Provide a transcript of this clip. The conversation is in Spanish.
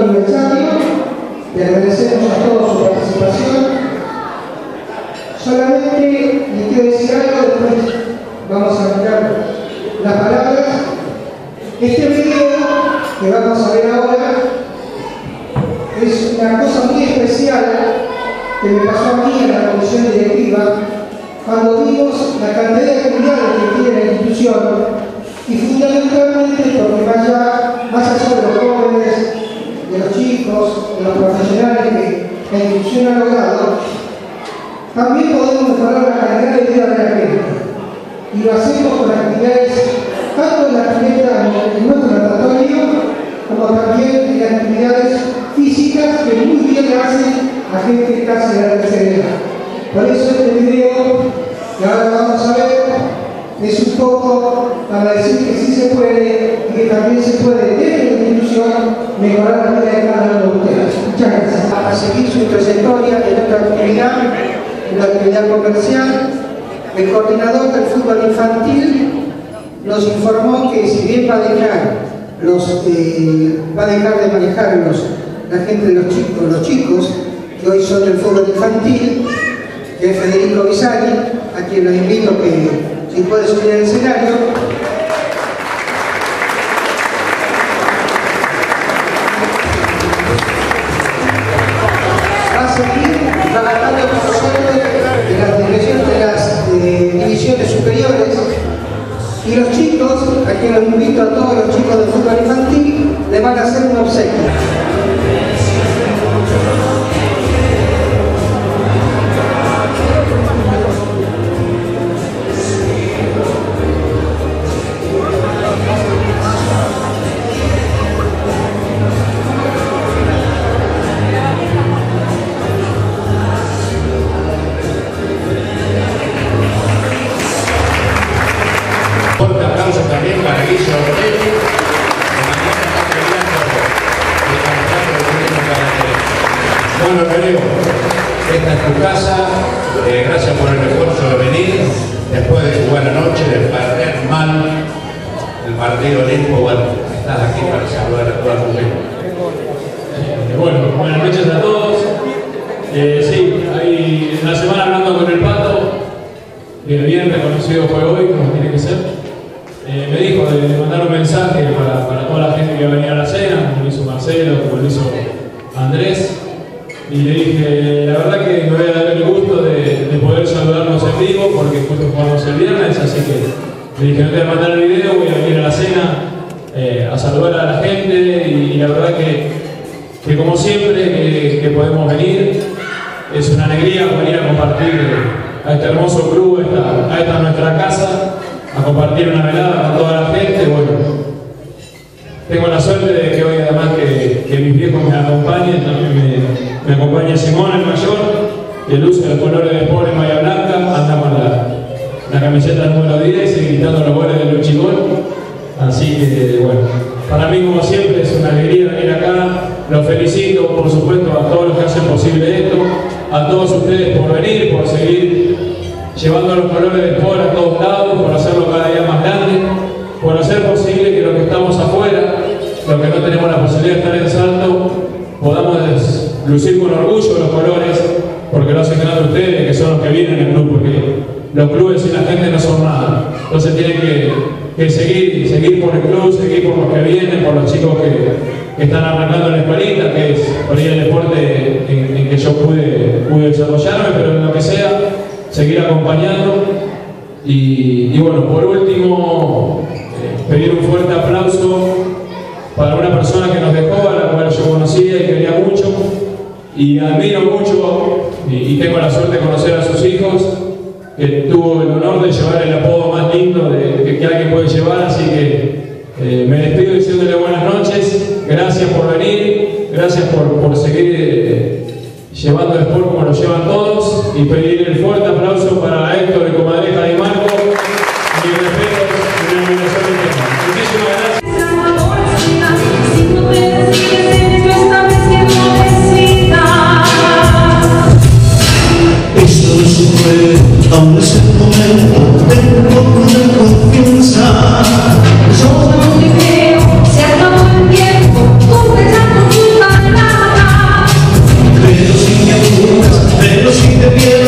95 aniversario. Le agradecemos a todos su participación. Solamente les quiero decir algo, después vamos a mirar las palabras. Este video que vamos a ver ahora es una cosa muy especial que me pasó a mí en la comisión directiva cuando vimos la cantidad de actividades que tiene la institución y fundamentalmente porque más allá, más allá de los jóvenes, chicos, de los profesionales que la institución ha logrado, también podemos mejorar la calidad de vida de la gente. Y lo hacemos con actividades, tanto en la actividad en nuestro laboratorio, como también en actividades físicas que muy bien hacen a gente casi de la tercera edad. Por eso este video que ahora vamos a ver es un poco para decir que sí se puede y que también se puede desde la institución mejorar la vida de cada uno de ustedes. Muchas gracias. Para seguir su trayectoria en otra actividad, en la actividad comercial, el coordinador del fútbol infantil nos informó que si bien va a dejar los eh, va a dejar de manejar los, la gente de los chicos, los chicos que hoy son del fútbol infantil, que es Federico Bisari, a quien los invito que si puede subir al escenario. Va a seguir trabajando con nosotros en las direcciones de las eh, divisiones superiores y los chicos, a quien los invito a todos los chicos del fútbol infantil, le van a hacer un obsequio. Bueno, Peleo, esta es tu casa, eh, gracias por el esfuerzo de venir, después de jugar anoche, de perder mal el partido olímpico, bueno, estás aquí para saludar a toda tu gente. Eh, Bueno, buenas noches a todos. Eh, sí, ahí en la semana hablando con el pato, que bien reconocido fue hoy, como tiene que ser. eh, me dijo de, de mandar un mensaje para, para toda la gente que va a venir a la cena, como lo hizo Marcelo, como lo hizo Andrés. Y le dije, la verdad que me voy a dar el gusto de, de poder saludarnos en vivo, porque justo jugamos el viernes, así que le dije, no voy a mandar el video, voy a venir a la cena eh, a saludar a la gente y, la verdad que, que como siempre que, que podemos venir, es una alegría venir a compartir a este hermoso club, a esta, a esta nuestra casa, a compartir una velada con toda la gente. Bueno, tengo la suerte de que, me, acompaña Simón el mayor, que luce los colores de en Bahía Blanca, anda con la, la camiseta número 10 y gritando los goles de Luchigol. Así que bueno, para mí como siempre es una alegría venir acá. Los felicito por supuesto a todos los que hacen posible esto, a todos ustedes por venir, por seguir llevando los colores de Sport a todos lados, por hacerlo cada día más grande, por hacer posible que los que estamos afuera, los que no tenemos la posibilidad de estar en Salto, podamos lucir con orgullo los colores, porque lo hacen grande ustedes, que son los que vienen en el club, porque los clubes sin la gente no son nada. Entonces tienen que, que seguir, seguir por el club, seguir por los que vienen, por los chicos que, están arrancando en la que es por ahí el deporte en, que yo pude, pude desarrollarme, pero en lo que sea, seguir acompañando. Y, y bueno, por último, eh, pedir un fuerte aplauso para una persona que nos dejó, a la cual yo conocía y quería mucho, y admiro mucho, y, y tengo la suerte de conocer a sus hijos, tuvo el honor de llevar el apodo más lindo de, de que, alguien puede llevar, así que eh, me despido diciéndole buenas noches, gracias por venir, gracias por, por seguir eh, llevando el sport como lo llevan todos y pedir el fuerte aplauso para Héctor y Comadreja de Marco y Aún es el momento, tengo una confianza. Yo no te creo, se acabó el tiempo, completamos tu. Pero si pero.